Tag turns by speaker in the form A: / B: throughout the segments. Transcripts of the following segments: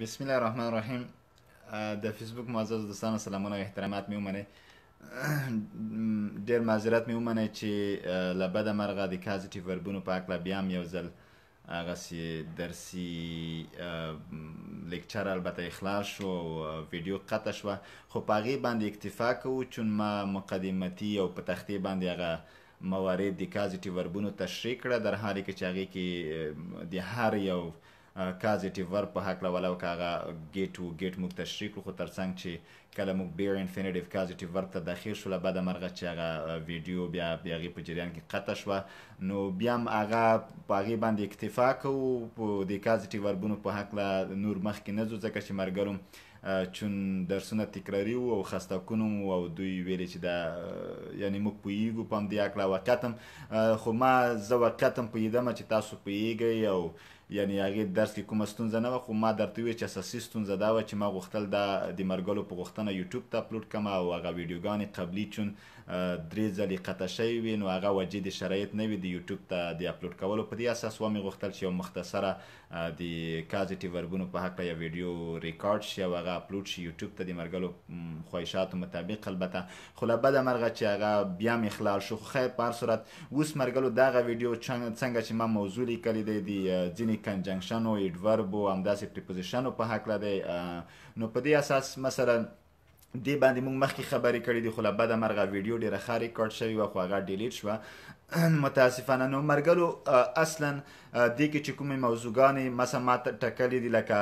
A: بسم الله الرحمن الرحیم د فیسبوک معزز دوستانو سلامونه او احترامات مې ومنئ ډېر معذرت مې ومنئ چې له بده مرغه د کازټیف وربونو په هکله بیا هم یو ځل هغسې درسي لیکچر البته اخلاص شو ویډیو قطع شوه خو په هغې باندې اکتفا کوو چون ما مقدمتي او په تختې باندې هغه موارد د کازیټیو وربونو تشریح کړه در حالی که چې هغې کې د هر یو کازیټیو ورب په حق ولو که هغه ګیټ و ګیټ موږ تشریح کړو خو ترڅنګ چې کله موږ بیر انفینیټیو کازیټیو ورب ته داخل شو له بده مرغه چې هغه ویډیو بیا بیا هغې په جریان کې قطع شوه نو بیا هم هغه په هغې باندې اکتفا کوو د کازیټیو وربونو په حق نور مخکې نه ځو ځکه چې مرګرم چون درسونه تکراری وو او خسته کونم وو او دوی ویلې چې دا یعنی موږ پوهیږو په همدې هکله واقعیت هم خو ما زه واقعیت هم پوهیدم چې تاسو پوهیږئ او یعنی هغه درس کې کومه ستونزه نه و خو ما درته وی چې اساسي ستونزه دا و چې ما غوښتل دا د مرګلو په غوښتنه یوټیوب ته اپلوډ کم او هغه ویډیوګانې قبلی چون درې ځلې قطع شوی وي نو هغه وجې د شرایط نه وي د یوټیوب ته د اپلوډ کولو په دې اساس و مې غوښتل چې یو مختصره د کازیټیو وربونو په حق یو ویډیو ریکارډ شي او هغه اپلوډ شي یوټیوب ته د مرګلو خواهشاتو مطابق البته خو له بده مرغه چې هغه بیا مې خلال شو خو خیر په هر صورت اوس مرګلو دغه ویډیو څنګه چې ما موضوع لیکلې دی د ځینې کنجنکشنو ایډوربو همداسې پریپوزیشنو په حق دی نو په دې اساس مثلا دې باندې موږ مخکې خبرې کړې دي خو له بده مرغه ویډیو ډېره ښه ریکارډ شوې وه خو هغه ډیلیټ شوه متاسفانه نو مرګلو اصلا دې کې چې کومې موضوعګانې مثلا ما ټکلې دي لکه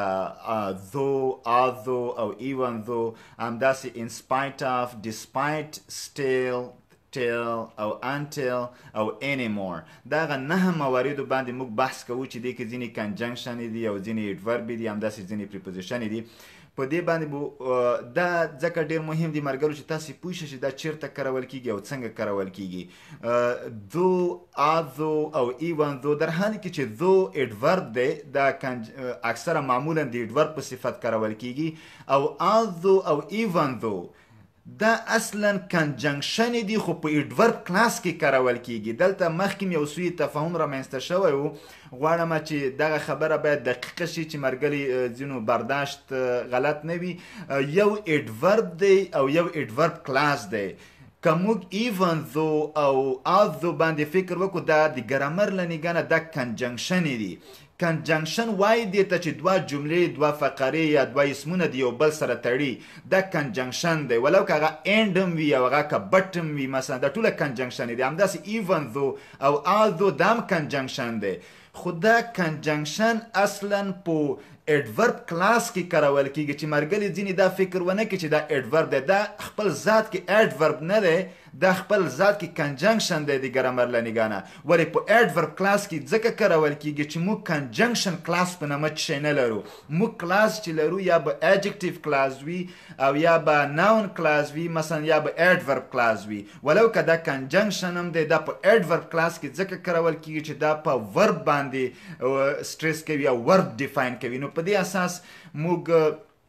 A: ذو آذو او ایون ذو همداسې انسپایټ آف ډسپایټ سټیل ټیل او انټیل او اني مور دغه نه مواردو باندې موږ بحث کوو چې دې کې ځینې کنجنکشن دي او ځینې ایډورب دي همداسې ځینې پریپوزیشن دي په دې باندې بو دا ځکه ډیر مهم دي مرګرو چې تاسو پوه شئ چې دا چیرته کارول کیږي او څنګه کارول کیږي ذو اذو او ایوان ذو در حال کې چې ذو ایډورب دی دا اکثره معمولا د ایډورب په صفت کارول کیږي او اذو او ایوان ذو دا اصلا کنجنکشنې دي خو په ایډورب کلاس کې کارول کیږي دلته مخکې یو سوی تفاهم رامنځته شوی و غواړم چې دغه خبره باید دقیقه شي چې مرګلي ځینو برداشت غلط نه وي یو ایډورب دی او یو ایډورب کلاس دی که موږ ایون ذو او آذ ذو باندې فکر وکړو دا د ګرامر له نګاه نه دا کنجنکشنې دي کنجنکشن وايي دې ته چې دوه جملې، دوه فقرې يا دوه اسمونه دې يو بل سره تړي دا کنجنکشن دی ولو که هغه اينډ هم وي او هغه که بټ هم وي مثلا دا ټوله کنجنکشنې دي همداسې ايون ذو او آل ذو دا هم کنجنکشن دی خو دا کنجنکشن اصلا په اډورب کلاس کې کارول کیږي چې مرګلي ځینې دا فکر ونه کړي چې دا اډورب دی دا خپل ذات کې اډورب نه دی دا خپل ذات کې کنجنکشن دی د ګرامر له نګاه نه ولې په اډورب کلاس کې ځکه کارول کېږي چې موږ کنجنکشن کلاس په نامه څه شی نه لرو موږ کلاس چې لرو یا به اډجکټیو کلاس وي او یا به ناون کلاس وي مثلا یا به اډورب کلاس وي ولو که دا کنجنکشن هم دی دا په اډورب کلاس کې ځکه کارول کېږي چې دا په ورب باندې سټریس کوي او ورب ډیفاین کوي نو په دې اساس موږ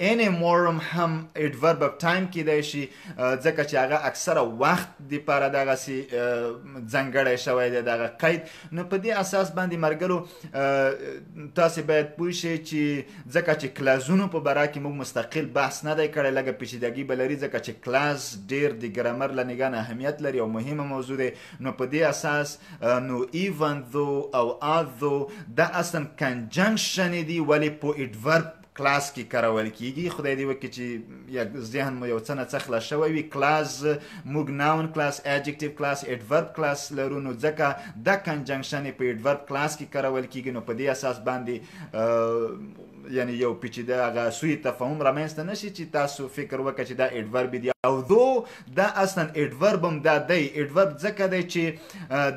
A: اني مورم هم ایډورب اف ټایم کیدای شي ځکه چې هغه اکثره وخت د لپاره دغه سي ځنګړی شوی دی دغه قید نو په دې اساس باندې مرګلو تاسو باید پوه شئ چې ځکه چې کلازونو په برا کې موږ مستقل بحث نه دی کړی لګه پیچیدګي بلري ځکه چې کلاز ډیر د ګرامر لنګان اهمیت لري او مهمه موضوع ده نو په دې اساس نو ایون ذو او اذو دا اصلا کنجنکشن دي ولی په ایډورب کلاس کې کارول کیږي خدای دې وکړي چې ذهن مو یو څه نه څه خلاص شوی وي کلاس موږ ناون کلاس اډجکټیو کلاس اډورب کلاس لرو نو ځکه د کنجنکشن په اډورب کلاس کې کارول کیږي نو په دې اساس باندې یعنی یو پیچیده هغه سوی تفاهم رامنځته نشي چې تاسو فکر وکړئ چې دا اډورب دی او دو دا اصلا ایډورب هم دا دی ایډورب ځکه دی چې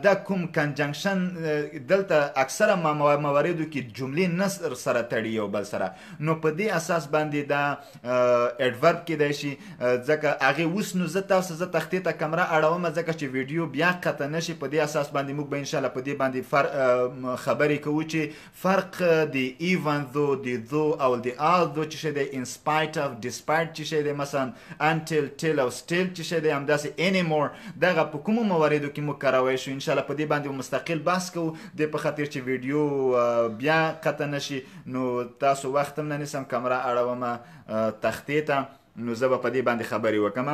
A: دا کوم کنجنکشن دلته اکثره مواردو کې جملې نه سره تړي یو بل سره نو په دې اساس باندې دا ایډورب کېدای شي ځکه هغه اوس نو زه تاسو زه تختې ته کمره اړوم ځکه چې ویډیو بیا قطع نشي په دې اساس باندې موږ به ان شاء الله په دې باندې فر خبرې کوو چې فرق د ایون ذو د ذو او د آل ذو چې شی دی ان سپایټ اف ډیسپایټ چې شی دی مثلا انټل ټل او سټل چې شی دی همداسې اني مور دغه په کومو مواردو کې موږ کاروی شو ان شاء الله په دې باندې مستقل بحث کوو د په خاطر چې ویډیو بیا قطع نشي نو تاسو وخت هم نه نیسم کمره اړوم تختې ته نو زه به په دې باندې خبرې وکم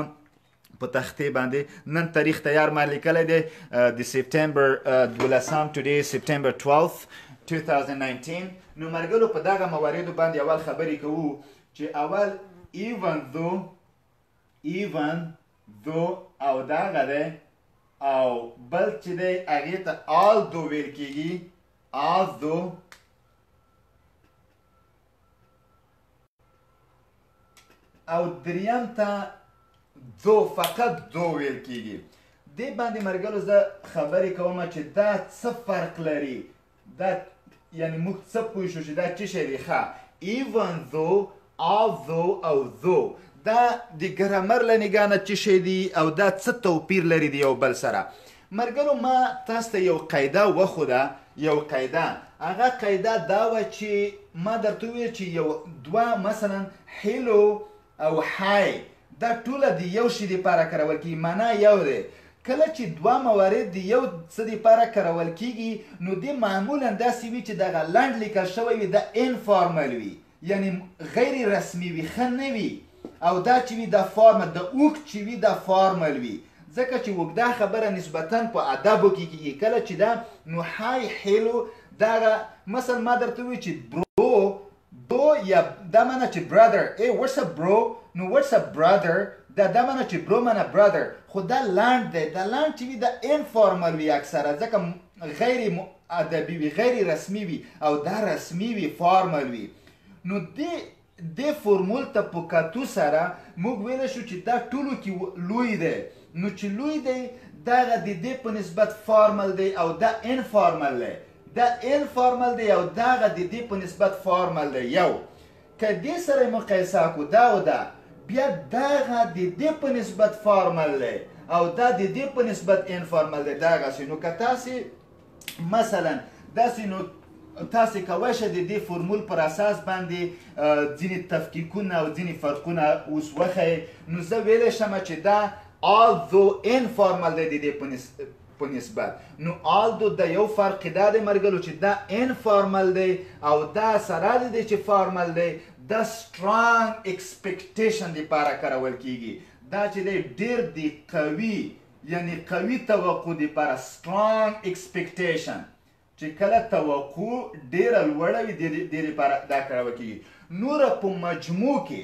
A: په تختې باندې نن تاریخ تیار ما لیکلی دی د سپټمبر دولسم ټوډې سپټمبر 12 2019 نو مرګلو په دغه مواردو باندې اول خبرې کوو چې اول ایون دو ایون دو او دغه دی او بل چې دی هغې ته آل دو ویل کېږي آل دو او دریم ته دو فقط دو ویل کیږي دې باندې مرګلو زه خبرې کوم چې دا څه فرق لري دا یعنی موږ څه پوه شو چې دا څه شی دی ښه ایون ذو آذو او ذو دا د ګرامر له نګاه نه څه شی دی او دا څه توپیر لري د یو بل سره ملګرو ما تاسو ته یو قاعده وښوده یو قاعده هغه قاعده دا و چې ما درته وویل چې یو دوه مثلا هیلو او های دا ټوله د یو شي لپاره کارول کېږي معنا یو دی کله چې دوه موارد د یو څه لپاره کارول کېږي نو دې معمولا داسې وي چې دغه لنډ لیکل شوی وي دا انفارمل وي یعنی غیر رسمی وی ښه نه وی او دا چې وی دا فارمل د اوږد چې وی دا فارمل وی ځکه چې وګدا خبره نسبتا په ادبو کې کیږي کله چې دا نو های هلو دغه مثلا ما درته وی چې برو برو یا دا معنی چې برادر ای واتس اپ برو نو واتس اپ برادر دا دا معنی چې برو معنی برادر خو دا لاند دی دا لاند چې وی دا انفارمل وی اکثره ځکه غیر ادبي وي غیر رسمي وي او دا رسمي وي فارمل وي نو دې دې فورمول ته په کتو سره موږ ویلی شو چې دا ټولو کې لوی دی نو چې لوی دی دغه د دې په نسبت فارمل دی او دا انفارمل دی دا انفارمل دی او دغه د دې په نسبت فارمل دی یو که دې سره يې مقايسه کړو دا او دا بيا دغه د دې په نسبت فارمل دی او دا د دې په نسبت انفارمل دی دغسې نو که تاسې مثلا داسې نو تاسو کوی شئ د دې فرمول پر اساس باندې ځینې تفکیکونه او ځینې فرقونه اوس وښیئ نو زه ویلی شم چې دا although informal دی د دې په په نسبت نو آلدو د یو فرق دا دی مرګلو چې دا انفارمل دی او دا سره د دې چې فارمل دی د سترانګ ایکسپیکټیشن لپاره کارول کیږي دا چې دی ډیر دی قوي یعنی قوي توقع دی لپاره سترانګ ایکسپیکټیشن چې کله توقع ډیره لوړه وي د دې لپاره دا کارول کیږي نور په مجموع کې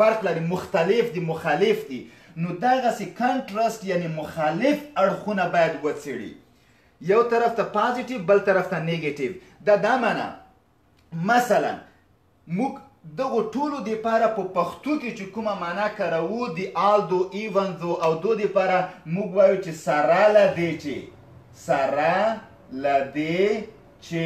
A: فرق لري مختلف دي مخالف دي نو دغسې کنټرسټ یعنی مخالف اړخونه باید وڅېړي یو طرف ته پازیټیو بل طرف ته نیګیټیو دا دا معنا مثلا موږ دغو ټولو د پاره په پښتو کې چې کومه معنا کاروو د آل دو ایون دو او دو د پاره موږ وایو چې سره له دې چې سره له دې چې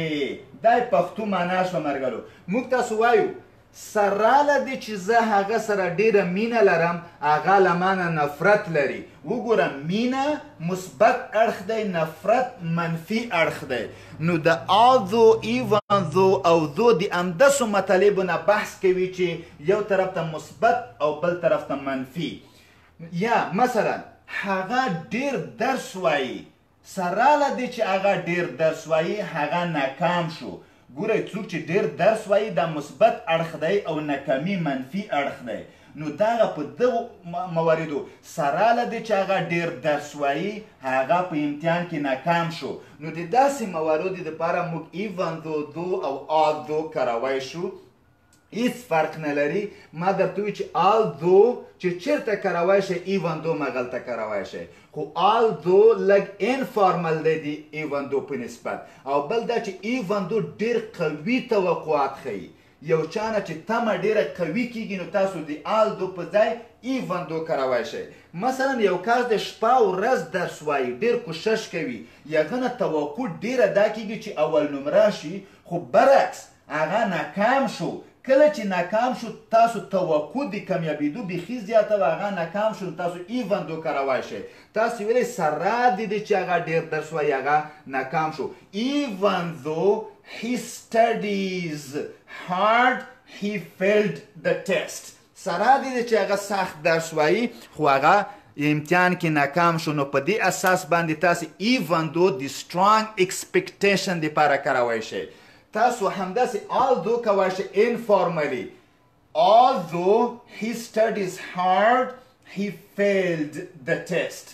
A: دا پښتو معنا شو مرګلو موږ تاسو وایو سره له دې چې زه هغه سره ډېره مینه لرم، هغه له ما نه نفرت لري. وګوره، مینه مثبت اړخ دی، نفرت منفي اړخ دی. نو د although، even though او though د همداسو مطالبو نه بحث کوي چې یو طرف ته مثبت او بل طرف ته منفي. یا مثلا، هغه ډېر درس وایي، سره له دې چې هغه ډېر درس وايي، هغه ناکام شو. ګورئ، څوک چې ډېر درس وايي، دا مثبت اړخ دی او ناکامي منفي اړخ دی. نو دغه په دغو مواردو، سره له دې چې هغه ډېر درس وايي، هغه په امتحان کې ناکام شو. نو د داسې مواردو لپاره موږ ای وندو، دو او آ دو کاروای شو. هیڅ فرق نه لري ما درته وی چې آل دو چې چیرته کاروای شي ایوان دو مغلته کاروای شي خو آل دو لګ انفارمل دی دی ایوان دو په نسبت او بل دا چې ایوان دو ډیر قوي توقعات خي یو چانه چې تمه ډیره قوي کیږي نو تاسو دی آل دو په ځای ایوان دو کاروای شي مثلا یو کس د شپه او ورځ درس وایي ډیر کوشش کوي یغنه توقع ډیره دا کیږي چې اول نمره شي خو برعکس هغه ناکام شو کله چی ناکام شو تاسو توقع دی کمیابیدو بیخی زیاته وه هغه ناکام شو نو تاسو ایون دو کروای شی تاسو ویلی سره ددی چی هغه ډیر درس وایی هغه ناکام شو ایون دو هی سټډیز هارډ هی فیلډ د ټیسټ سره دې چې هغه سخت درس وایي خو هغه امتحان کې ناکام شو نو په دې اساس باندې تاسو ایون دو د سترانګ ایکسپیکټیشن لپاره کاروي شئ تاسو همداسې آل دو کوای شئ انفارملی although he studies hard he failed the test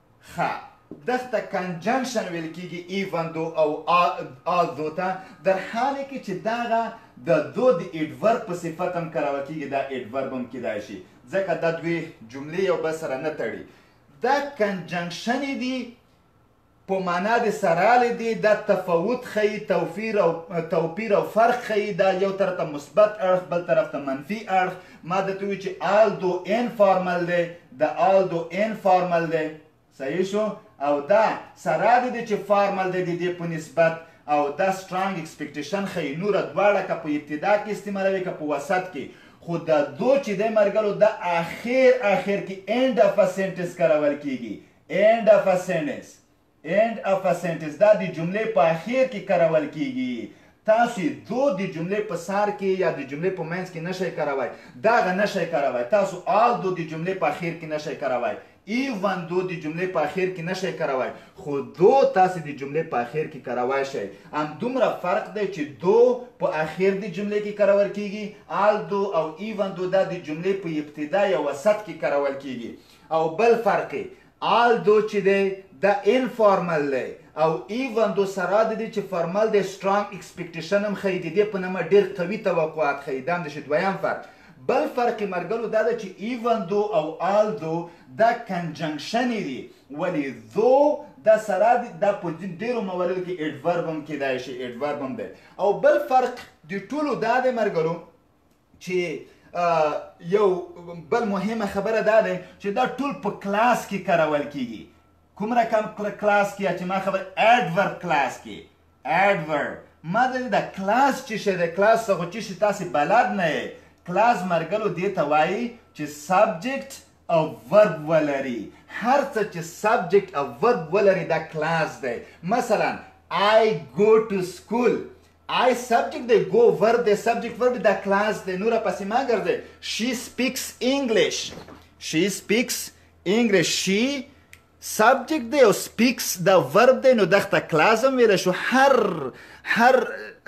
A: ښه دښته کنجنکشن ویل کیږي ایوندو او آزو ته در حاله کې چې دغه د دو د ایډورب په صفت هم کارول کیږي دا ایډورب هم کیدای شي ځکه دا دوی جملې یو بل سره نه تړي دا کنجنکشن دي په معنا د سراله دی دا تفاوت خي توفیر او توپیر او فرق خي دا یو طرف ته مثبت اړخ بل طرف ته منفي اړخ ما درته وویل چې آلدو ان فارمل دی د آلدو ان فارمل دی صحیح شو او دا سره د دې چې فارمل دی د دې په نسبت او دا سترانګ ایکسپیکټیشن ښیي نوره دواړه که په ابتدا کې استعمالوي که په وسط کې خو دا دو چې دی مرګلو دا اخیر اخیر کې اینډ اف ا سینټنس کارول کیږي اینډ اف ا سینټنس اینډ اف ا سینټنس دا د جملې په اخیر کې کارول کیږي. تاسو دو د جملې په سر کې یا د جملې په منځ کې نشئ کاروای. دغه نشئ کاروای. تاسو آل دو د جملې په اخیر کې نشئ کاروای. ایون دو د جملې په اخیر کې نشئ کاروای. خو دو تاسو د جملې په اخیر کې کاروای شئ. همدومره فرق دی چې دو په اخیر د جملې کې کارول کیږي، آل دو او ایون دو دا د جملې په ابتدا یا وسط کې کارول کیږي. او بل فرق یې آل دو چی دی دا ان فارمل دی او ایون دو سرا ددی چی فارمل دی سټرانګ ایکسپیکټیشن هم ښیی ددی په نمه ډیر قوی توقعات ښیی دا هم دشی دویم فرق بل فرق مرګلو دا ده چی ایون دو او آل دو دا کنجنکشن دی ولی دو دا سرا دی دا په ځین ډیرو موارد کی ایډورب هم کیدای شی ایډورب هم دی او بل فرق دی ټولو دا دی مرګلو چې یو بل مهمه خبره دا ده چې دا ټول په کلاس کې کارول کیږي کوم رقم کلاس کې چې ما خبر اډورب کلاس کې اډورب ما د دا کلاس چې شه د کلاس څخه چې شه تاسو بلد نه یې کلاس مرګلو دې ته وایي چې سبجیکټ او ورب ولري هر څه چې سبجیکټ او ورب ولري دا کلاس دی مثلا I go to school I سبجیکټ دی ګو ورب دی سبجیکټ ورب دا کلاس دی نور پسې ما ګرځي شي سپیکس انګلیش شي سپیکس انګلیش شي سبجیکټ دی او سپیکس دا ورب دی نو دغه کلاس هم ویل شو هر هر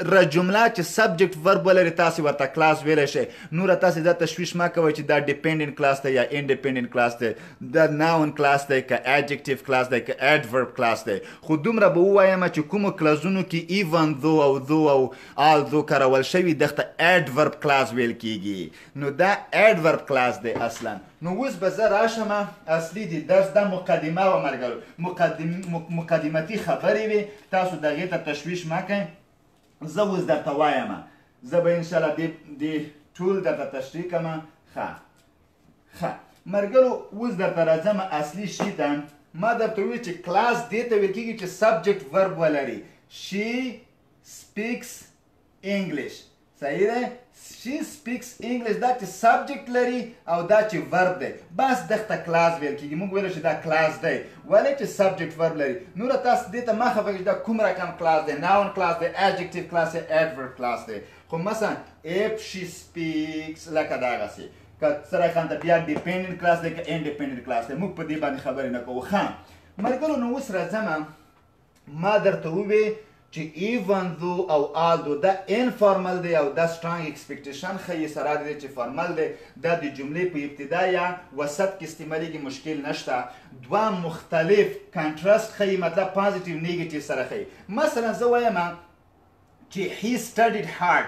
A: ر جمله چې سبجیکټ ورب ولري تاسو ورته کلاس ویل شي نور تاسو دا تشویش ما کوي چې دا ډیپندنت کلاس دی یا انډیپندنت کلاس دی دا ناون کلاس دی که اډجکټیو کلاس دی که اډورب کلاس دی خو دومره به ووایم چې کومو کلازونو کې ایون ذو او ذو او آل ذو کارول شوي دغته ایډورب کلاز ویل کیږي نو دا ایډورب کلاز دی اصلا نو اوس به زه راشم اصلي دي درس دا مقدمه و مرګل مقدم مقدمتي خبرې وي تاسو دغه ته تشويش مکه زه اوس درته وایم زه به ان شاء الله دې دې ټول درته تشریح کوم ښه ښه مرګرو اوس درته راځم اصلي شي ته ما درته وویل چې کلاس دې ته ویل کېږي چې سبجیکټ ورب ولري شي سپیکس انګلیش صحیح ده شي سپیکس انګلیش دا چې سبجیکټ لري او دا چې ورب دی بس دغه کلاس ویل کېږي موږ ویل چې دا کلاس دی ولې چې سبجیکټ ورب لري نور تاسو دې ته مخه فکر دا کوم رقم کلاس دی ناون کلاس دی اډجکټیو کلاس دی اډورب کلاس دی خو مثلا اپ شي سپیکس لکه دغسې که سره خان ته بیا ډیپندنت کلاس دی که انډیپندنت کلاس دی موږ په دې باندې خبرې نه کوو ښه ملګرو نو اوس راځم ما درته ووې چې ایون دو او آل دو دا انفارمل دی او دا سټرانګ ایکسپیکټیشن خې سره دی چې فارمل دی دا د جملې په ابتدا یا وسط کې استعمالیږي مشکل نشته دوا مختلف کانټراست خې مطلب پازیټیو نیگیټیو سره خې مثلا زه وایم چې هی سټډیډ هارډ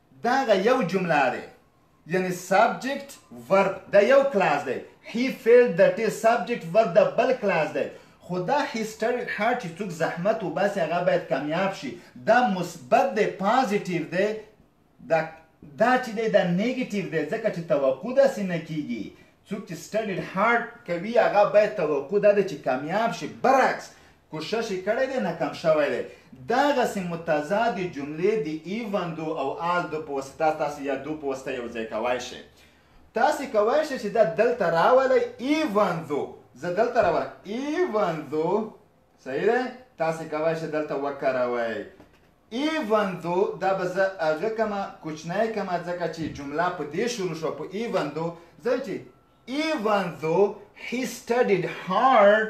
A: دغه یو جمله دی یعنی سبجیکټ ورب د یو کلاس دی هی فیلډ د ټی سبجیکټ ورب د بل کلاس دی خو دا هیسټری هر چې څوک زحمت وباسي هغه باید کامیاب شي دا مثبت دی پازیټیو دی دا دا چې دی دا نیگیټیو دی ځکه چې توقع داسې نه کیږي څوک چې سټډیډ هارډ کوي هغه باید توقع دا ده چې کامیاب شي برعکس کوشش یې کړی دی، ناکام شوی دی. دغسې متضادې جملې د ایون دو او آل دو په واسطه تاسې یا دو په واسطه یو ځای کوای شئ. تاسې کوای شئ چې دا دلته راولئ ایون دو زه دلته راولم ایون دو صحیح دی تاسې کوای شئ دلته وکاروئ ایون دو دا به زه هغه کومه کوچنی کومه ځکه چې جمله په دې شروع شوه په ایون دو زه چې ایون دو هی سټډیډ هارډ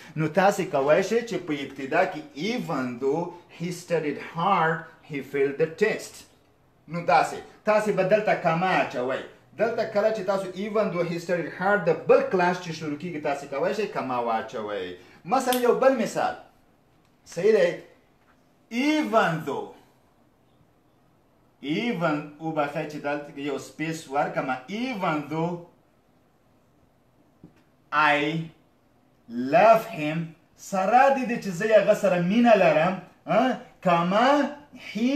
A: نو تاسې کوای شئ چې په ابتدا کې ایون دو هی سټډیډ هارډ هی فیلډ د ټیسټ نو داسې تاسې به دلته کما اچوئ دلته کله چې تاسو ایون دو هی سټډیډ هارډ د بل کلاس چې شروع کیږي تاسې کوای شئ کما واچوئ مثلا یو بل مثال صحیح دی ایون دو ایون او بخیر چې دلته یو سپیس ورکم ایون دو I love him سره د دې چې زه یې هغه سره مینه لرم کما he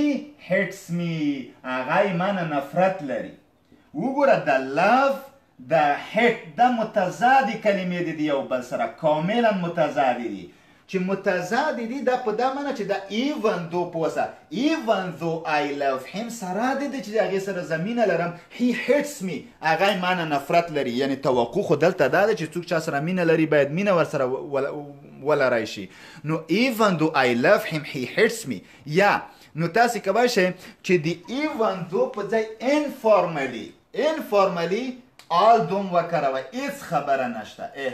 A: hates me هغه یې مانه نفرت لري وګوره د love د هټ د متضادې کلمې دي یو بل سره کاملا متضادې دي چې متضاد دي دا په دا معنی چې دا ایون دو پوسه ایون دو آی لوف هیم سره د دې چې هغه سره زمينه لرم هی هټس می هغه معنی نفرت لري یعنی توقع خو دلته دا ده چې څوک چا سره مینه لري باید مینه ور سره ولرای شي نو ایون دو آی لوف هیم هی هټس می یا نو تاسو کوی شئ چې دی ایون دو په ځای انفورملی انفورملی آل دوم وکاروه هیڅ خبره نشته اه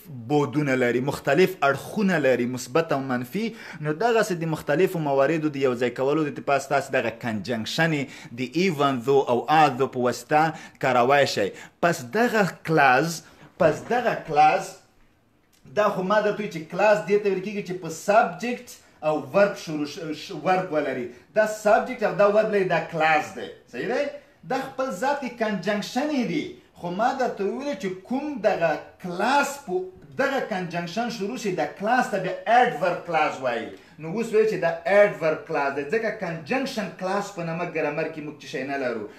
A: بودونه لري، مختلف اړخونه لري، مثبت او منفي، نو دغسې د مختلفو مواردو د یوځای کولو د تپاره ستاسې دغه کنجنکشنې د ایون ذو او آ ذو په واسطه کاروای شئ. پس دغه کلاز، پس دغه کلاز، دا خو ما درته وویل چې کلاز دې ته ویل کېږي چې په سبجکټ او ورب شروع ورب ولري دا سبجیکټ او دا ورب لري دا کلاس دی صحیح دی دا خپل ذات کې کنجنکشن دي خو ما درته ویل چې کوم دغه کلاس په دغه کنجنکشن شروع شي د کلاس ته بیا اډورب کلاس وایي نو اوس ویل چې دا اډورب کلاس دی ځکه کنجنکشن کلاس په نامه ګرامر کې موږ څه شی نه لرو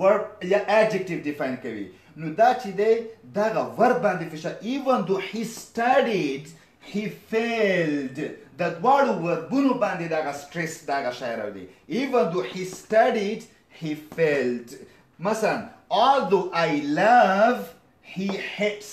A: ورب یا اډجکټیو ډیفاین کوي نو دا چې دی دغه ورب باندې فشار ایون دو هی سټډیډ هی فیلډ د دواړو وربونو باندې دغه سټریس دغه شی راوړي ایون دو هی سټډیډ هی فیلډ مثلا although I love he hates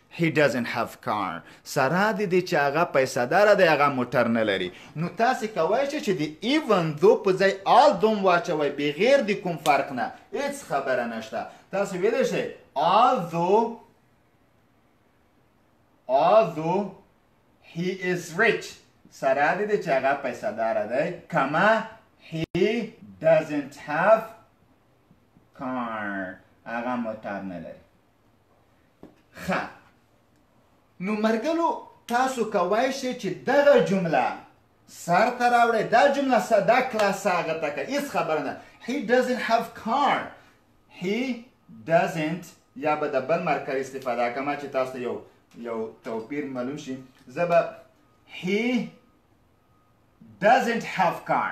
A: He doesn't have car سره د دې چې هغه پیسه داره دی هغه موټر نه لري نو تاسې کوای شئ چې د even though په ځای all دوم واچوئ بغیر د کوم فرق نه هیڅ خبره نشته تاسې ویلی شئ all though all though he is rich سره د دې چې هغه پیسه داره دی کما he doesn't have car هغه موټر نه لري ښه نو مرګلو تاسو کوای شئ چې دغه جمله سر ته راوړئ دا جمله سر دا کلاس هغه ته که هیڅ خبره نه he doesn't have car he doesn't یا به د بل مرکر استفاده کوم چې تاسو یو یو توپیر معلوم شي زه به he doesn't have car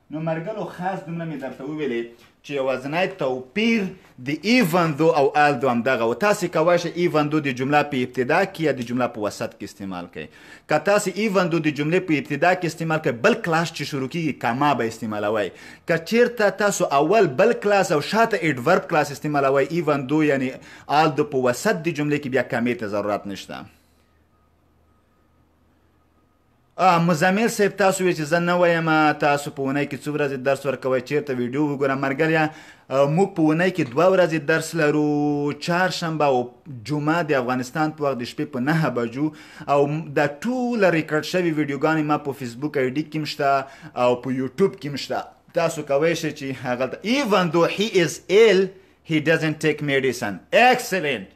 A: نو مرګلو خاص دومره مې درته وویلې چې یوازنی توپیر د ایون دو او آل دو همدغه و تاسو کولی شئ ایون دو د جمله په ابتدا کې یا د جمله په وسط کې استعمال کړئ که تاسو ایون دو د جملې په ابتدا کې استعمال کړئ بل کلاس چې شروع کیږي کما به استعمالوئ که چیرته تاسو اول بل کلاس او شاته ایډورب کلاس استعمالوئ ایون دو یعنی آل دو په وسط د جملې کې بیا کمې ته ضرورت نشته مزمل صاحب تاسو وی چې زه نه وایم تاسو په ونۍ کې څو ورځې درس ورکوي چیرته ویډیو وګوره مرګلیا موږ په ونۍ کې دوه ورځې درس لرو چهار شنبه او جمعه د افغانستان په وخت د شپې په نه بجو او دا ټول ریکارډ شوی ویډیوګانې ما په فیسبوک ایډي کې مشته او په یوټیوب کې مشته تاسو کوی شئ چې هغه ایون دو هی از ایل هی ډزنټ ټیک میډیسن ایکسلنت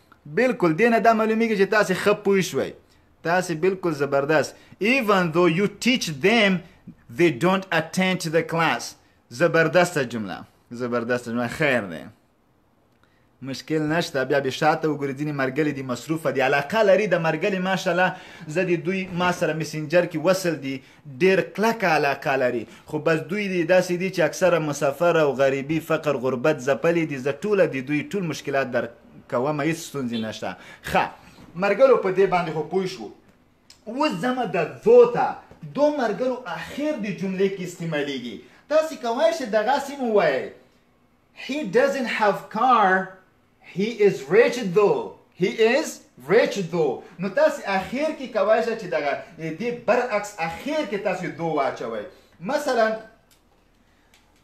A: بالکل دې نه دا معلومیږي چې تاسو ښه پوه شوئ تاسو بالکل زبردست even though you teach them they don't attend to the class زبردست جمله زبردست جمله خیر دی مشکل نشته بیا به شاته وګوري ځینې مرګلي دي مصروفه دي علاقه لري د مرګلي ماشاءالله زه د دوی ما سره مسنجر کې وصل دي ډېر کلکه علاقه لري خو بس دوی دي داسې دي چې اکثره مسافر او غریبي فقر غربت ځپلي دي زه ټوله د دوی ټول مشکلات در کوم هیڅ ستونزې نشته ښه مرګرو په دې باندې خو پوه شو اوس ځمه د ذو ته دو مرګرو اخر د جملې کې استعمالیږي تاسو کوی شئ دغه سیم وایي he doesn't have car he is rich though he is rich though نو تاسو اخر کې کوی شئ چې دغه دې برعکس اخر کې تاسو دو واچوي مثلا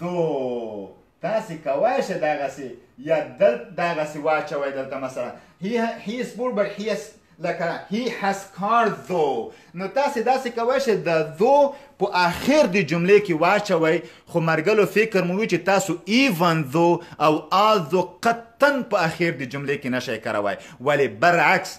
A: دو تاسو کوای شئ دا غسی یا دل دا غسی واچوي دلته مثلا هی هی سپور بر هی لکه هی هاس کار دو نو تاسو داسې کوای شئ د دو په اخر د جملې کې واچوي خو مرګلو فکر مو چې تاسو ایون دو او آل دو قطن په اخر د جملې کې نشئ کاروي ولی برعکس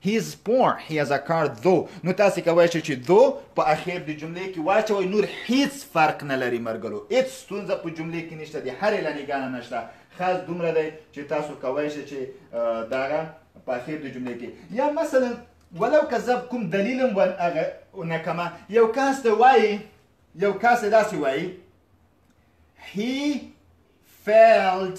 A: He is poor. He has a car though. نو تاسې کوی شئ چې though په اخر د جملې کې واچوئ. نور هیڅ فرق نه لري مرګلو. هیڅ ستونزه په جملې کې نشته. د هرې لنې ګانه نشته. خاص دومره دی چې تاسو کوی شئ چې دغه په اخر د جملې کې یا مثلا ولو که زه کوم دلیل هم ون هغه نه کمه یو کس ته وایي یو کس داسې وایي he felt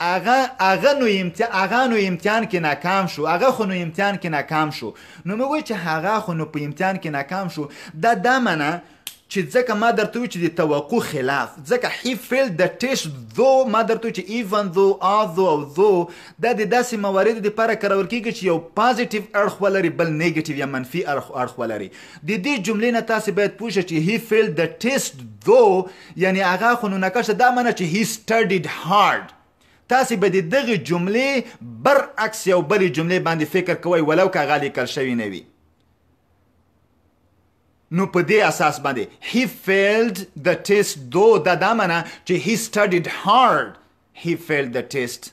A: اغه اغه نو امتحان اغه نو امتحان کې ناکام شو اغه خو نو امتحان کې ناکام شو نو مې وای چې هغه خو نو په امتحان کې ناکام شو دا دا منه چې ځکه ما درته وی چې د توقع خلاف ځکه هی فیل د ټیسټ ذو ما درته چې ایون ذو ا ذو او ذو دا د داسې مواردو لپاره کارول کیږي چې یو پازیټیو اړخ ولري بل نیگیټیو یا منفي اړخ اړخ ولري د دې جملې نه تاسو باید پوه شئ چې هی فیل د ټیسټ ذو یعنی هغه خو نو نکشه دا منه چې هی سټډیډ هارد تاسو به د دغه جملې برعکس یو بل جملې باندې فکر کوئ ولو که هغه لیکل شوی نه وي نو په دې اساس باندې he failed the test دو دا دا منه چې he studied hard he failed the test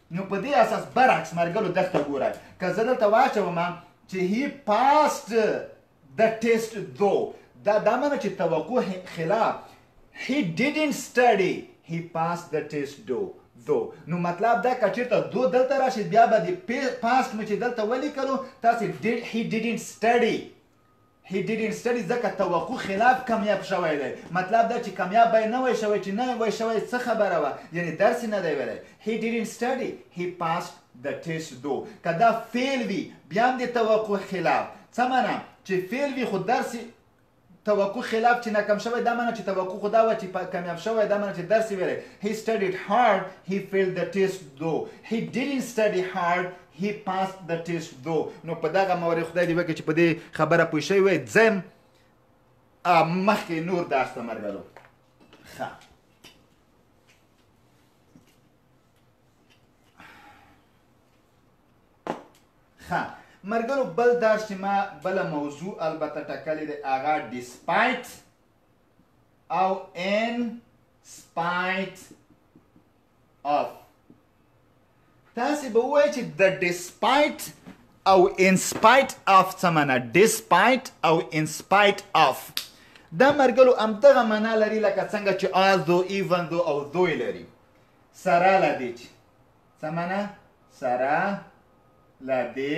A: نو په دې اساس برعکس مرګلو دښته ګوره که زه دلته واچوم چې هی پاسټ د ټیسټ دو دا دا معنی چې توقع خلاف هی ډیډنټ سټډي هی پاس د ټیسټ دو دو نو مطلب دا کچیرته دو دلته راشي بیا به د پاست مو چې دلته ولیکلو تاسو هی ډیډنټ سټډي He didn't study ځکه توقع خلاف کمیاب شوی دی مطلب دا چې کمیاب به یې نه وای شوی چې نه وای شوی څه خبره وه یعنی درس یې نه دی ویلی He didn't study He passed the test though که دا فعل وي بیا هم د توقع خلاف څه معنا چې فعل وي خو درس توقع خلاف چې ناکام شوی دا معنی چې توقع خو دا وه چې کامیاب شوی دا معنی چې درس ویلی He studied hard He failed the test though He didn't study hard He passed the test though نو په دغه مورې خدای دې وکړي چې په دې خبره پوه شوی وای ځم مخکې نور درس ته مرګلو ښه ښه مرګلو بل درس چې ما بله موضوع البته ټکلې دی هغه ډیسپایټ او ان سپایټ اف تاسو به وایئ چې د ډیسپایټ او انسپایټ اف څه معنا ډیسپایټ او انسپایټ اف دا مرګلو همدغه معنا لري لکه څنګه چې آزو ایون دو او دوی لري سره لدی چې څه معنا سره لدی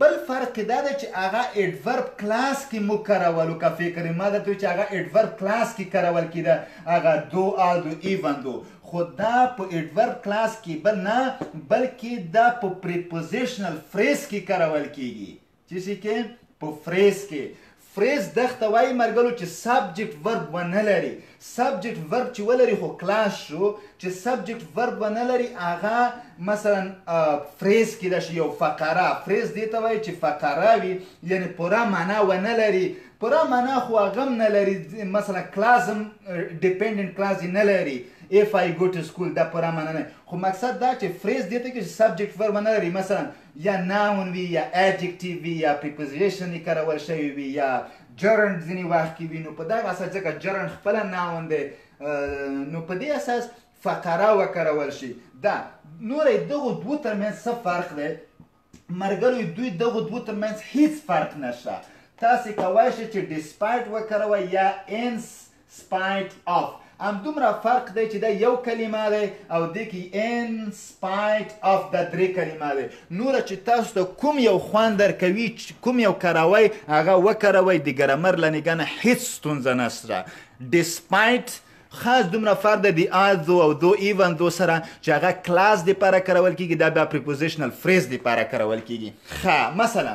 A: بل فرق یې دا دی چې هغه ایډورب کلاس کې موږ کارولو که فکر یې ما درته وي چې هغه ایډورب کلاس کې کارول کېده هغه دو آدو ایوندو خو دا په ایډورب کلاس کې بل نه بلکې دا په پریپوزیشنل فریز کې کارول کېږي چې شي کې په فریز کې فریز دغه ته وایي مرګلو چې سبجیکټ ورب ونه لري، سبجیکټ ورب چې ولري خو کلاس شو، چې سبجیکټ ورب ونه لري هغه مثلا فریز کیدای شي یو فقره، فریز دې ته وایي چې فقره وي یعنی پوره معنا ونه لري، پوره معنا خو هغه هم نه لري مثلا کلاس هم ډیپندنت کلاس یې نه لري اف آی ګو ټو سکول دا پوره معنا نه خو مقصد دا چې فریز دې ته کې سبجیکټ ورب ونه لري مثلا یا ناون وي یا اډجکټیو وي یا پریپوزیشن یې کارول شوی وي یا جرنډ ځینې وخت کې وي نو په دغه اساس ځکه جرنډ خپله ناون دی نو په دې اساس فقره وکارول شي دا نوره دغو دوو ترمنځ څه فرق دی مرګلوی دوی دغه دوه ترمنځ هیڅ فرق نشته تاسو کوای شئ چې ډیسپایټ وکاروئ یا انس سپايټ اف همدومره فرق دی چې دا یو کلمه دی او دې کې ان سپایټ اف دا درې کلمه دی نور چې تاسو ته کوم یو خوان درکوي کوم یو کاروي هغه وکاروي د ګرامر له نګنه هیڅ ستونزه نشته ډیسپایټ خاص دومره فرد دی از او دو ایون دو سره چې هغه کلاس دی لپاره کارول کیږي دا بیا پریپوزیشنل فریز دی لپاره کارول کیږي خا مثلا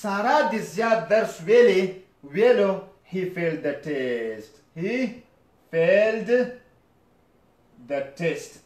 A: سارا د زیات درس ویلې ویلو he failed the test he failed the test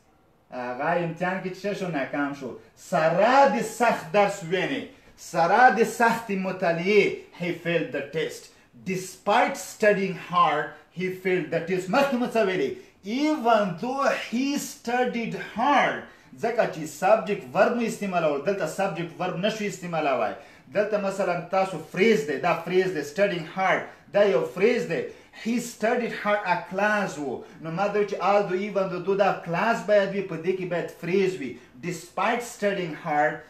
A: هغه امتحان کې څه شو ناکام شو سره د سخت درس ویني سره د سخت مطالعه هی فیل د ټیسټ Despite studying hard, he failed the test. مخکې مو څه ویلې even though he studied hard ځکه چې سبجیکټ ورب مو استعمالول دلته سبجیکټ ورب نشو استعمالوای دلته مثلا تاسو فریز دی دا فریز دی سټډینګ هارد دا یو فریز دی هی سټډیډ هارد ا کلاس وو نو ما دوی چې آل دو ایون دو دا کلاس باید وي په دې کې باید فریز وي ډیسپایټ سټډینګ هارد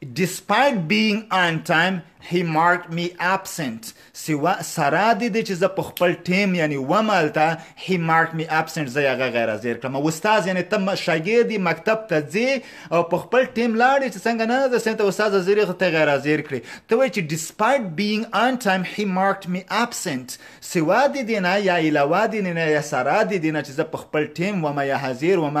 A: Despite being on time, he marked me absent. سوا سره د دې چې زه په خپل ټیم یعنی وم هلته he marked me absent زه یې هغه غیر حاضر کړم استاد یعنی ته شاګرد یې مکتب ته ځې او په خپل ټیم لاړې چې څنګه نه زه ته استاد حاضر یې ته غیر حاضر کړې ته وایې چې despite being on time he marked me absent سوا د دې نه یا علاوه د دې نه یا سره د دې نه چې زه په خپل ټیم وم یا حاضر وم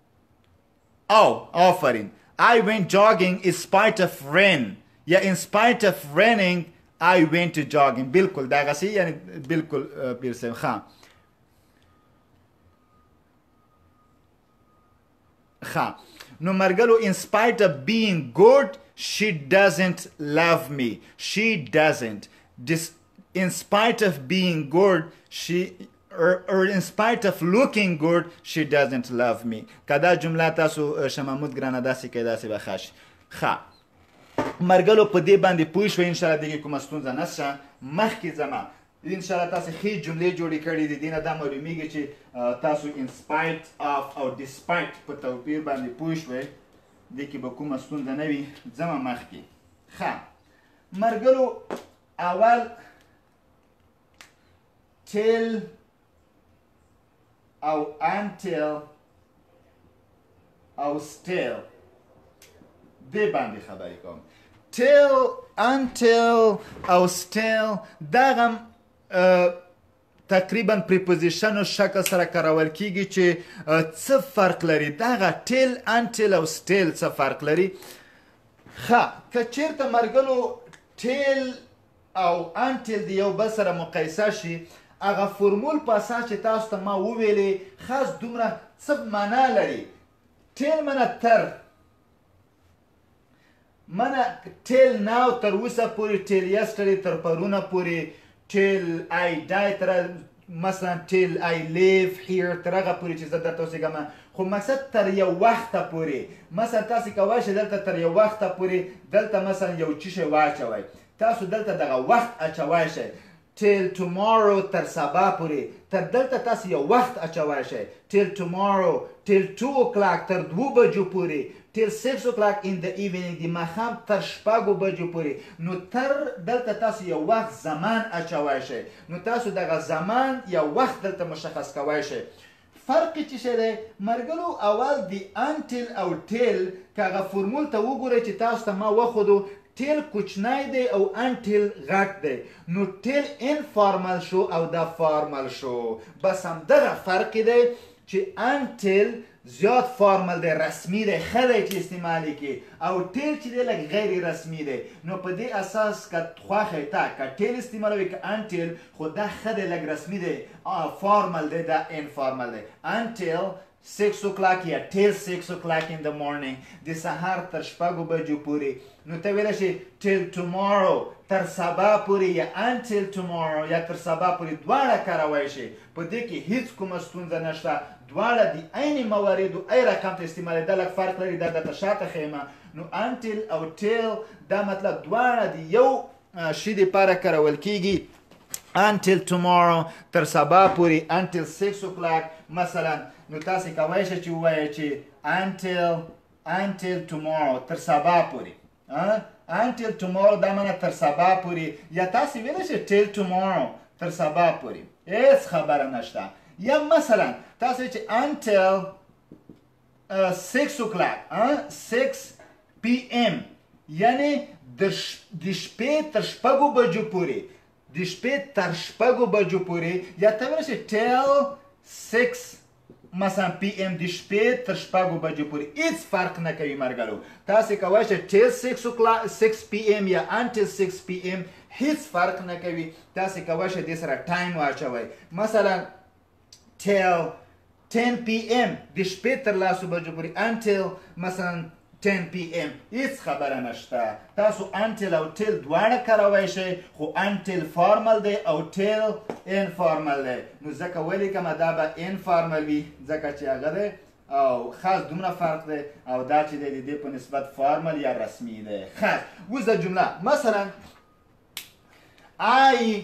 A: Oh, offering. I went jogging in spite of rain. Yeah, in spite of raining, I went to jogging. Bilkul, dagasi yani bilkul uh, bir sevim. Ha. Ha. No margalo, in spite of being good, She doesn't love me. She doesn't. This, in spite of being good, she Or, or in spite of looking good, she doesn't love me. که دا جمله تاسو شمامود ګرانه داسې کوي داسې به ښه شي ښه مرګلو په دې باندې پوه شوئ انشاءالله دغې کومه ستونزه نشته مخکې ځمه انشاءالله تاسو ښې جملې جوړې کړې دي دینه دا معلومیږي چې تاسو ان سپایټ اف او ډیسپایټ په توپیر باندې پوه شوئ دې کې به کومه ستونزه نه وي ځمه مخکې ښه مرګلو اول تل او انتل او ستل دې باندې خبرې کوم تل انتل او ستل دغه تقریبا پریپوزیشنو شکل سره کارول کیږي چې څه فرق لري دغه ټیل انټیل او سټیل څه فرق لري ښه که چیرته مرګلو ټیل او انټل د یو بل سره مقایسه شي هغه فرمول په اساس چې تاسو ته ما وویلې خاص دومره څه معنا لري ټیل منه تر منه ټیل ناو تر اوسه پورې ټیل یسټرډي تر پرونه پورې ټیل آی ډای تر مثلا ټیل آی لیف هیر تر هغه پورې چې زه دلته اوسېږم خو مقصد تر یو وخته پورې مثلا تاسو کولی شئ دلته تر یو وخته پورې دلته مثلا یو څه شی واچوئ تاسو دلته دغه وخت اچوای شئ ټیل ټومارو تر سبا پورې تر دلته تاسو یو وخت اچوای شئ ټیل ټومارو ټیل ټو کلاک تر دوو بجو پورې ټیل سکس کلاک ان د ایونینګ د ماښام تر شپږو بجو پورې نو تر دلته تاسو یو وخت زمان اچوای شئ نو تاسو دغه زمان یا وخت دلته مشخص کوای شئ. فرق چی شی دی مرګرو اول دی انټیل او ټیل که هغه فورمول ته وګورئ چی تاسو ته ما وښودو ټیل کوچنی دی او انټیل غټ دی نو ټیل انفارمل شو او دا فارمل شو بس همدغه فرق دی چې ان ټیل زیات فارمل دی رسمي دی ښه دی چې استعمال یې کې او ټیل چې دی لږ غیر رسمي دی نو په دې اساس که خوښ یې تا که ټیل استعمالوي که ان ټیل خو دا ښه دی لږ رسمي دی فارمل دی دا انفارمل دی ان ټیل 6 o'clock یا ټیل 6 o'clock in the morning د سهار تر شپږو بجو پورې نو ته ویلی شي ټیل ټومارو تر سبا پورې یا انټیل ټومارو یا تر سبا پورې دواړه کاروی شي په دې کې هیڅ کومه ستونزه نشته دواړه دي عین موارد او ای رقم ته استعمالیده لږ فرق لري دا درته شاته خیمه نو انټل او ټیل دا مطلب دواړه دي یو شي د پاره کارول کیږي until tomorrow تر سبا پورې until 6 o'clock مثلا نو تاسو کوی شئ چې وایئ چې until until tomorrow تر سبا پورې انټل ټومورو دا معنی تر سبا پورې یا تاسو ویلی شئ ټیل ټومورو تر سبا پورې هیڅ خبره نشته یا مثلا تاسو چې انټل 6 o'clock 6 پی ام یعنی د شپې تر شپږو بجو پورې د شپې تر شپږو بجو پورې یا ته ویلی شئ ټیل 6 مثلا پی ام د شپې تر شپږو بجو پورې هیڅ فرق نه کوي مرګرو تاسو کوی شئ ټیل 6 او کلا 6 پی ام یا انټیل 6 پی ام هیڅ فرق نه کوي تاسو کوی شئ د سره ټایم واچوي مثلا ټیل 10 پی ام د شپې تر لاسو بجو پورې انټیل مثلا ټېن پي اېم هیڅ خبره نشته تاسو انټل او ټېل دواړه کاروی شئ خو انټل فارمل دی او ټېل انفارمل دی نو ځکه ولیکم دا به انفارمل وي ځکه چې هغه دی او خاص دومره فرق دی او دا چې دی د دې په نسبت فارمل یا رسمي دی خاص اوس دا جمله مثلا I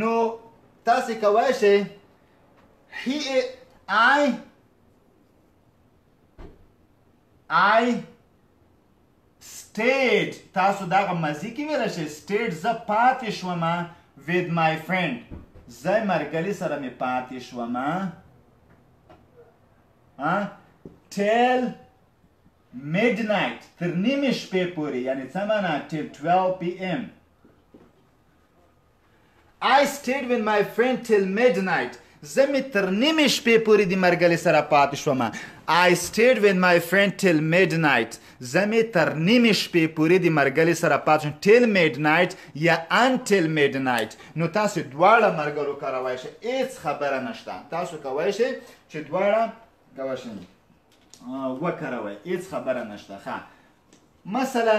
A: نو تاسو کوی شئ هی آی آی سټیټ تاسو دغه مزي کې ویل شئ سټیټ زه پاتې شوم with my friend زه مرګلي سره مې پاتې شوم ها ټیل میډنایټ تر نیمې شپې پورې یعنی څه معنا ټیل 12 پی ایم I stayed with my friend till midnight. زه مې تر نیمې شپې پورې د مرګلې سره پاتې شوم I stayed with my friend till midnight زه مې تر نیمې شپې پورې د مرګلې سره پاتې شوم till midnight یا until midnight نو تاسو دواړه مرګلو کاروای شئ هیڅ خبره نشته تاسو کوای شئ چې دواړه کوای شئ وکاروئ هیڅ خبره نشته ښه مثلا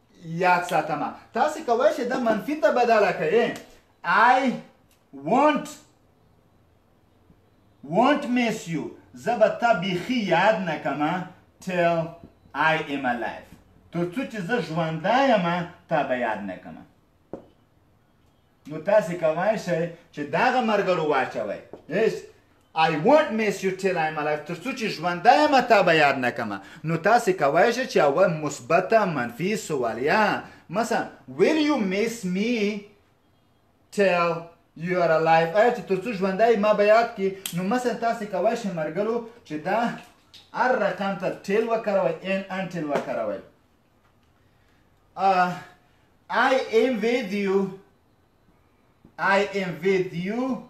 A: یاد ساتم تاسو کوی شئ دا منفي ته بدله کړئ I want won't miss you زه به تا بیخي یاد نه کوم till I am alive تر څو چې زه ژوندی یم تا به یاد نه کوم نو تاسو کوی شئ چې دغه مرګرو واچوئ I won't miss you till I'm alive تر څو چې ژوندی یم تا به یاد نه کړم نو تاسې کوای شئ چې اول مثبته منفي سوالیه مثلا will you miss me till you are alive آیا چې تر څو ژوندی ما به یاد کی نو مثلا تاسې کوای شئ مرګلو چې دا هر رقم ته ټیل وکاروئ ان انټیل وکاروئ uh, I am with you I am with you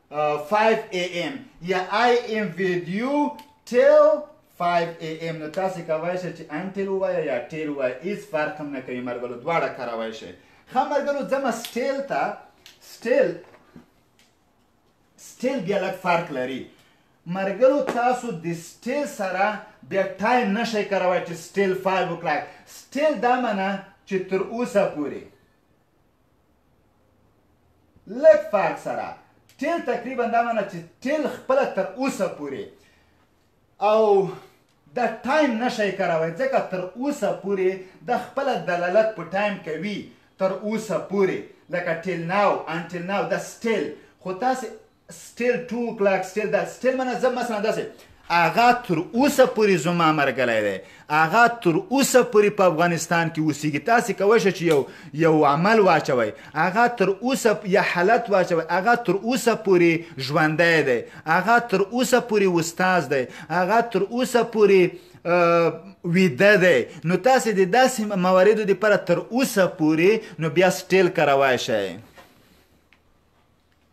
A: 5 am یا I am with you till 5 am نو تاسو کولی شئ چې انټل ووایئ یا ټیل ووایئ هیڅ فرق هم نه کوي مرګلو دواړه کاروی شئ ښه مرګلو ځم سټیل ته سټیل سټیل بیا لږ فرق لري مرګلو تاسو د سټیل سره بیا ټایم نشئ کاروی چې سټیل 5 o'clock سټیل دا منه چې تر اوسه پورې لږ فرق سره ټیل تقریبا دا معنی چې ټیل خپل تر اوسه پورې او د ټایم نشي کاروي ځکه تر اوسه پورې د خپل دلالت په ټایم کوي تر اوسه پورې لکه ټیل ناو انټل ناو د سټیل خو تاسو سټیل ټو کلاک سټیل دا سټیل منظم مثلا داسې هغه تر اوسه پورې زما مرګلی دی هغه تر اوسه پورې په افغانستان کې اوسېږي تاسو کوی شئ چې یو یو عمل واچوئ هغه تر اوسه یا حالت واچوئ هغه تر اوسه پورې ژوندی دی هغه تر اوسه پورې استاد دی هغه تر اوسه پورې ویده دی نو تاسو د داسې مواردو لپاره تر اوسه پورې نو بیا سټیل کاروای شئ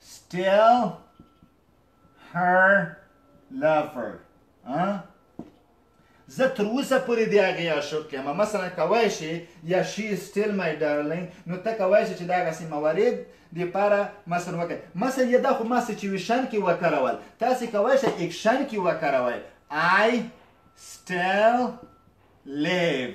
A: still her lover ها زه تر اوسه پورې د هغې عاشق یم مثلا کوای شي یا شي سټیل مای ډارلینګ نو ته کوای شي چې د هغسې موارد دپاره مثلا وکړئ مثلا یا دا خو ما سچویشن کې وکارول تاسې کوای شئ اکشن کې وکاروئ I still live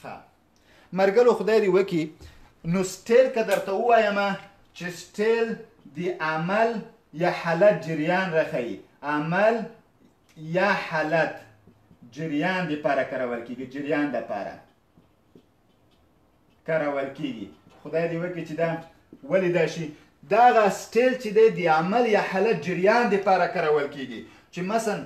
A: ښه مرګلو خدای دی وکي نو سټیل که درته ووایم چې سټیل دی عمل یا حالت جریان رخی عمل یا حالت جریان دی پاره کارول کیږي جریان د پاره کارول کیږي خدای دې وکړي چې دا ولې دا شي دا غا سټیل چې دی د عمل یا حالت جریان د پاره کارول کیږي چې مثلا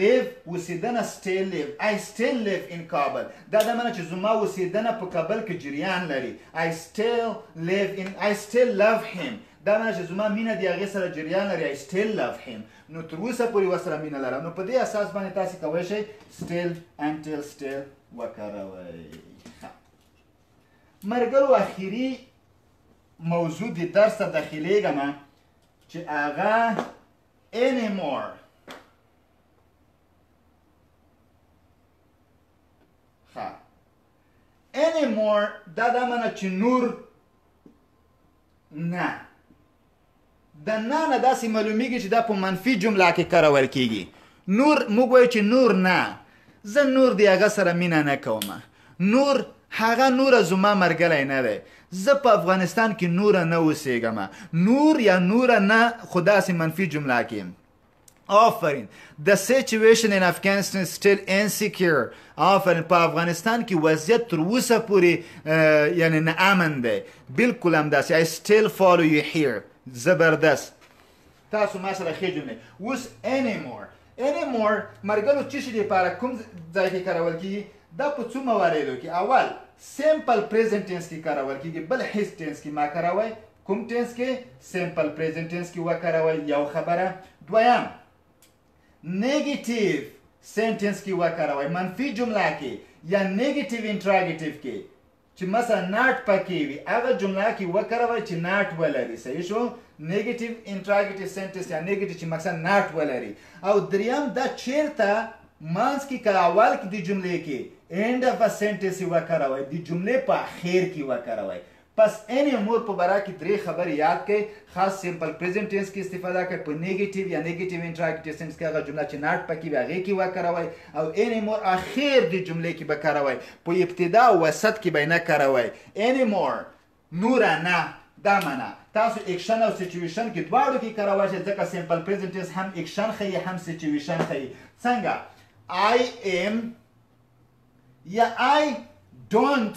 A: لیو وسیدنه سټیل لیو آی سټیل لیو ان کابل دا د منه چې زما وسیدنه په کابل کې جریان لري آی سټیل لیو ان آی سټیل لو هیم دا معنی چې زما مینه دی هغه سره جریان لري آی سټیل لو هیم نو تر اوسه پورې وسره مینه لرم نو په دې اساس باندې تاسو کوی شئ سټیل انټیل سټیل وکاروي مرګرو اخیری موضوع د درس ته داخليږم چې هغه anymore ها anymore دا د معنی چې نور نه د نه نه داسې معلومیږي چې دا په منفي جمله کې کارول کیږي نور موږ وایو چې نور نه زه نور دی هغه سره مینه نه کوم نور هغه نور زما مرګلی نه دی زه په افغانستان کې نور نه اوسېږم نور یا نور نه خدا سي منفي جمله کې آفرین د سیچویشن ان افغانستان سټیل انسیکیور آفرین په افغانستان کې وضعیت تر اوسه پورې یعنی نه امن دی بالکل همداسې آی سټیل فالو یو هیر زبردست تاسو ما سره ښې جملې اوس انیمور انیمور مرګلو چې شي لپاره کوم ځای کې کارول کیږي دا په څو مواردو کې اول سیمپل پریزنټ ټینس کې کارول کیږي بل هیڅ ټینس کې ما کاروي کوم ټینس کې سمپل پریزنټ ټینس کې وکاروئ یو خبره دویم نیگیټیو سنټنس کې وکاروئ منفي جمله کې یا نیگیټیو انټراګیټیو کې چې مثلا ناټ پکې وي هغه جمله کې وکاروئ چې ناټ ولري صحیح شو نیگیټیو انټراګیټیو سنټنس یا نیگیټیو چې مقصد ناټ ولري او دریم دا چیرته مانس کې که اول کې د جملې کې اینډ اف ا سنټنس وکاروئ د جملې په اخر کې وکاروئ پس ان امور په باره کی دری خبری یاد کړئ، خاص سیمپل پریزنټ ټینس کی استفاده کړئ، په نیګیټیو یا نیګیټیو انټراګیټیو سینټس کی هغه جمله چی ناټ پکی وی هغی کی وکاروئ او ان امور اخیر دی جملی کی به کاروئ، په ابتدا او وسط کی به نه کاروئ، ان امور، نوره نه، دا معنی تاسو ایکشن او سیچویشن کی دواړو کی کاروئ شی ځکه سیمپل پریزنټ ټینس هم ایکشن ښیی هم سیچویشن ښیی څنګه I am یا I don't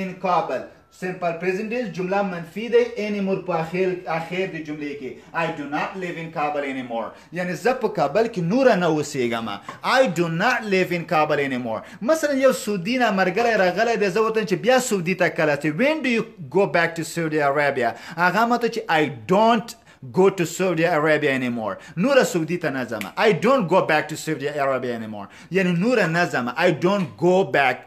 A: ان کابل سمپل پریزنټ ډیز جمله منفی دی اینی مور په اخیر اخیر دی جملې کې آی ډو ناټ لیو ان کابل اینی مور یعنی زه په کابل کې نور نه اوسېږم آی ډو ناټ لیو ان کابل اینی مور مثلا یو سعودي نه مرګره راغلی دی زه ورته چې بیا سعودي ته کله چې وین ډو یو ګو بیک ټو سعودي عربیا هغه ماته چې آی ډونټ go to Saudi Arabia anymore نور سعودي ته نه ځم I don't go back to Saudi Arabia anymore یعنی نور نه ځم I don't go back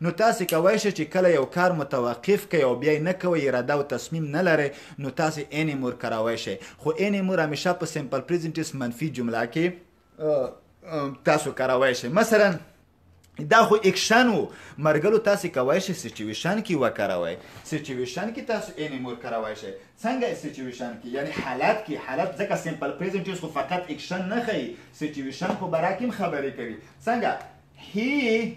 A: نو تاسې کوی شئ چې کله یو کار متوقف کړئ او بیا یې نه کوئ، اراده او تصمیم نه لرئ، نو تاسې Any More کاروی شئ. خو Any More همیشه په Simple Present Tense منفي جمله کې تاسو کاروی شئ. مثلا دا خو اکشن وو مرګلو تاسو کوی شئ سچویشن کې وکاروئ سچویشن کې تاسو اینی مور کاروی شئ څنګه سچویشن کې یعنی حالت کې حالت ځکه سمپل پریزنټ یوس خو فقط اکشن نه ښیي سچویشن خو برا کې خبرې کوي څنګه هی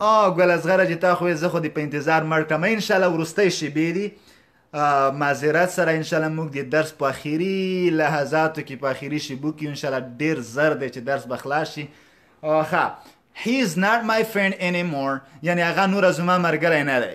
A: آه ګل اصغره چې تا خو زه خو دې په انتظار مړ کړم ان شاء الله وروستۍ شیبې دي معذرت سره ان شاء الله موږ د درس په اخیری لحظاتو کې په اخیری شیبو کې ان شاء الله ډیر زر دی چې درس به خلاص شي ښه he is not my friend anymore یعنی هغه نور زما مرګره نه دی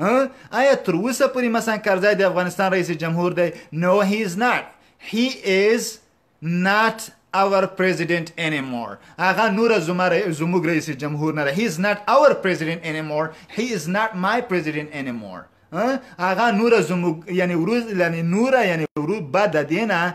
A: آیا تر اوسه پورې مثلا کرزی د افغانستان رئیس جمهور دی نو هی از ناټ هی از ناټ our president anymore هغه نور زموږ رئیس جمهور نه he is not our president anymore he is not my president anymore هغه نور زموږ یعنی وروز یعنی نور یعنی ورو بعد دینه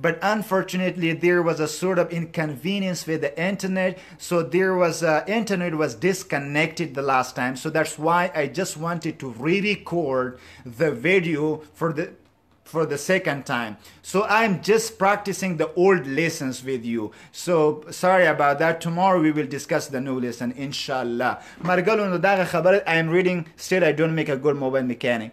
A: But unfortunately, there was a sort of inconvenience with the internet. So there was, uh, internet was disconnected the last time. So that's why I just wanted to re-record the video for the for the second time. So I'm just practicing the old lessons with you. So sorry about that. Tomorrow we will discuss the new lesson, inshallah. I am reading still I don't make a good mobile mechanic.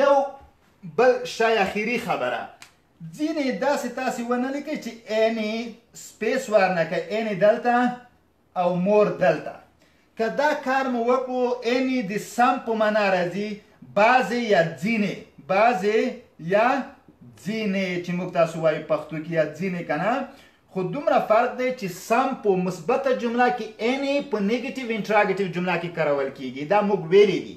A: یو بل شای اخیری خبره ځینې داسې تاسې ونه لیکئ چې انې سپیس ورنه کړئ انې دلته او مور دلته که دا کار مو وکړو انې د سم په معنا راځي بعضې یا ځینې بعضې یا ځینې چې موږ تاسو وایو پښتو کې یا ځینې که نه خو دومره فرق دی چې سم په مثبته جمله کې انې په نیګیټیو انټراګیټیو جمله کې کارول کیږي دا موږ ویلي دي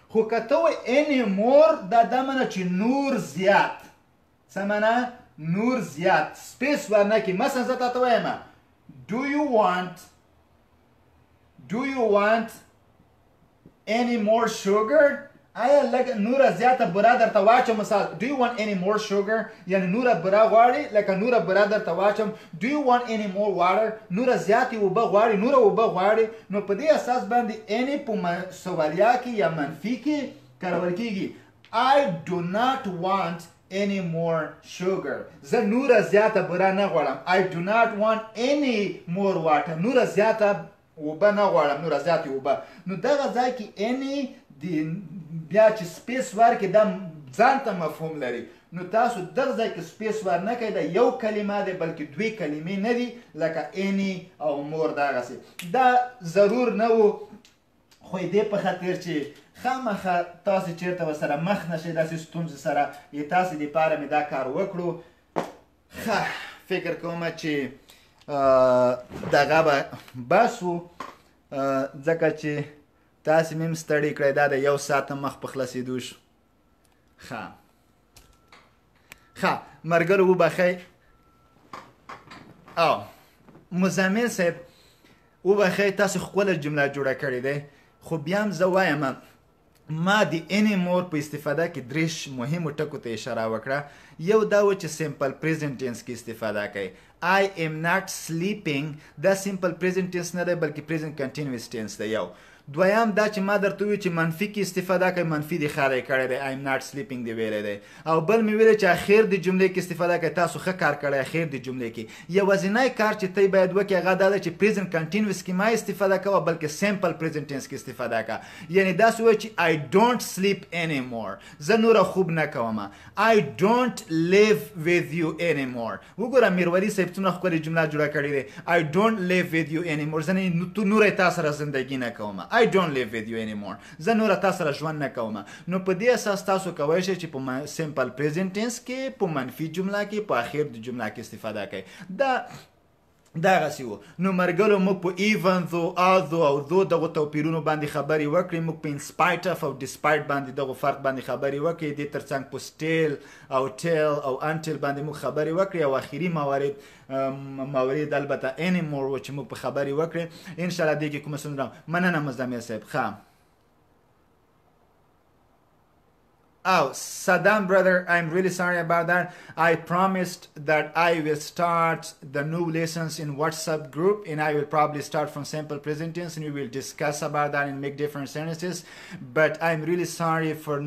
A: خو که ته وای any more دا دا معنی چې نور زیات څه معنی نور زیات سپیس ورنه کې مثلا زه تاته وایم do you want do you want any more sugar آیا لګ نور زیاته برا درته واچم مثال do you want any more sugar یعنی نور برا غواړي لکه نور برا درته واچم do you want any more water نور زیاتې وبه غواړي نور وبه غواړي نو په دې اساس باندې any په سوالیا کې یا منفي کې کارول کیږي I do not want any more sugar زه نوره زیاته بوره نه غواړم I do not want any more water نوره زیاته اوبه نه غواړم نوره زیاتې اوبه نو دغه ځای کې any بیا چې سپیس ورکې دا ځان ته مفهوم لري نو تاسو دغ ځای کې سپیس وار نه کوي دا یو کلمه ده بلکې دوی کلمې نه دي لکه اینی او مور دغسې دا ضرور نه وو خو دې په خاطر چې خامخا تاسو چیرته وسره مخ نشئ داسې ستونزې سره یې تاسو د پاره مې دا کار وکړو خه فکر کوم چې دغه به بس وو ځکه چې تاسو مې ستړي کړی دا د یو ساعت مخ په خلاصېدو شو ښه ښه مرګر وبخی او مزمل صاحب وبخی تاسو خپل جمله جوړه کړې ده خو بیا هم زه وایم ما د اني مور په استفاده کې دریش مهمو ټکو ته اشاره وکړه یو دا و چې سیمپل پریزنټ ټینس کې استفاده کوي I am not sleeping دا سیمپل پریزنټ ټینس نه دی بلکې پریزنټ کنټینوس ټینس دی یو دویم دا چې ما درته وی چې منفي کې استفاده کوي منفي دی خاره کړی دی ایم ناټ سلیپینګ دی ویلې دی او بل می ویلې چې اخر دی جملې کې استفاده کوي تاسو ښه کار کړی اخر دی جملې کې یوازینی کار چې تی باید وکړي هغه دا ده چې پریزنت کنټینوس کې ما استفاده کوه بلکې سیمپل پریزنت ټینس کې استفاده کا یعنی دا سو چې آی ډونټ سلیپ اني مور زه نور خوب نه کوم آی ډونټ لیو وذ یو اني مور وګوره میرولی صاحب څومره ښکلې جمله جوړه کړې ده I don't live with you anymore زه نور نوره تا سره زندگی نه کوم I don't live with you anymore زه نوره تا سره ژوند نه کوم نو په دې اساس تاسو کوی شئ چې په سمپل پریزنټ ټینس کې په منفي جمله کې په اخر د جمله کې استفاده کوي دا دغسې و، نو مرګلو موږ په Even though، Although او Though دغو توپیرونو باندې خبرې وکړې، موږ په In spite of او Despite باندې دغو فرق باندې خبرې وکړې، دې تر څنګ په Still او Till او Until باندې موږ خبرې وکړې او اخیري موارد مورد البته Any more و چې موږ په خبرې وکړې، ان شاء الله دې کې کومه ستونزه نه مننه مزمل صاحب ښه. Oh, Saddam, brother, I'm really sorry about that. I promised that I will start the new lessons in WhatsApp group, and I will probably start from simple present tense, and we will discuss about that and make different sentences. But I'm really sorry for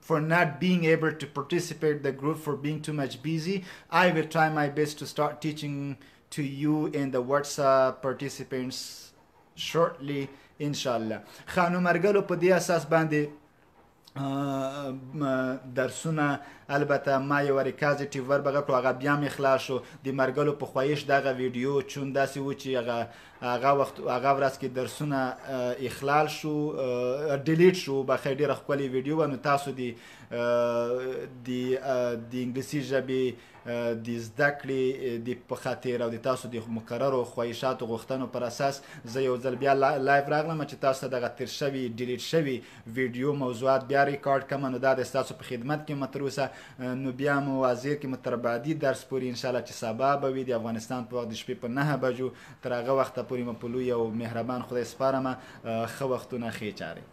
A: for not being able to participate the group for being too much busy. I will try my best to start teaching to you and the WhatsApp participants شورټلی ان شاء الله خانو مرګلو په دې اساس باندې درسونه البته ما یو ریکاز ټیور بغه کړو هغه بیا مې خلاص شو د مرګلو په خواهش دغه ویډیو چون داسې و چې هغه هغه وخت هغه ورځ کې درسونه اخلال شو ډیلیټ شو بخې ډیره خولي ویډیو نو تاسو دی د د انګلیسي ژبې د زده کړې د په خاطر او د تاسو د مقررو خواهشاتو غوښتنو پر اساس زه یو ځل بیا لایف راغلم چې تاسو ته دغه تیر شوی ډیلیټ شوی ویډیو موضوعات بیا ریکارډ کم نو دا د تاسو په خدمت کې متروسه نو بیا مو وازیر کې متربادي درس پوری ان شاء الله چې سبا به وي د افغانستان په وخت د شپې په 9 بجو تر هغه وخت پوری مو په لوی او مهربان خدای سپارم خو وختونه خې چاره